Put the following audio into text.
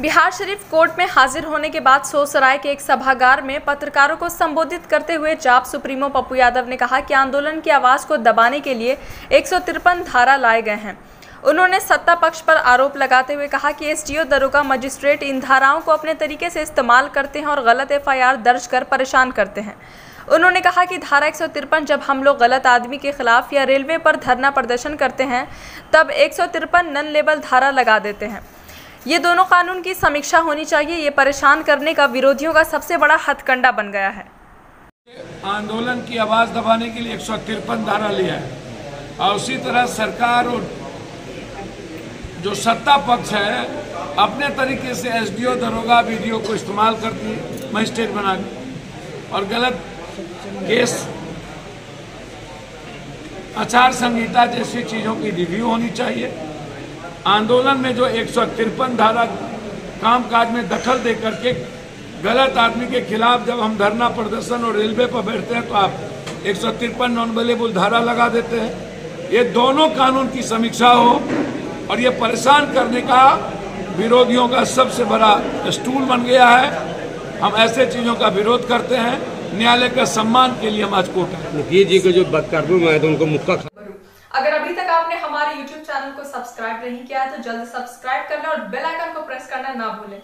Bihar Sharif court में हाजिर होने के बाद सोसराय के एक सभागार में पत्रकारों को संबोधित करते हुए जाप सुप्रीमो पप्पू यादव ने कहा कि आंदोलन की आवाज़ को दबाने के लिए एक धारा लाए गए हैं। उन्होंने सत्ता पक्ष पर आरोप लगाते हुए कहा कि एसडीओ दरोगा मजिस्ट्रेट इन धाराओं को अपने तरीके से इस्तेमाल करते हैं और गलत एफआईआर दर्ज कर परेशान करते हैं। उन्होंने कहा कि धारा एक सौ तिरपन जब हम लोग गलत आदमी के खिलाफ या रेलवे पर धरना प्रदर्शन करते हैं, तब एक नन लेबल धारा लगा देते हैं। ये दोनों कानून की समीक्षा होनी चाहिए। ये परेशान करने का विरोधियों का सबसे बड़ा हथकंडा बन गया है। आंदोलन की आवाज़ दबाने के लिए एक सौ तिरपन धारा लिया है। और उसी तरह सरकार और जो सत्ता पक्ष है, अपने तरीके से एसडीओ दरोगा वीडियो को इस्तेमाल करती है, मजिस्ट्रेट बना और गलत केस, आचार संहिता जैसी चीज़ों की रिव्यू होनी चाहिए। आंदोलन में जो एक सौ तिरपन धारा कामकाज में दखल दे करके गलत आदमी के खिलाफ जब हम धरना प्रदर्शन और रेलवे पर बैठते हैं तो आप एक सौ तिरपन नॉन अवेलेबल धारा लगा देते हैं। ये दोनों कानून की समीक्षा हो और ये परेशान करने का विरोधियों का सबसे बड़ा स्टूल बन गया है। हम ऐसे चीज़ों का विरोध करते हैं। न्यायालय का सम्मान के लिए हम आज कोर्ट मुखिया जी को जो तो उनको मुक्का आपने हमारे YouTube चैनल को सब्सक्राइब नहीं किया है तो जल्द सब्सक्राइब करना और बेल आइकन को प्रेस करना ना भूलें।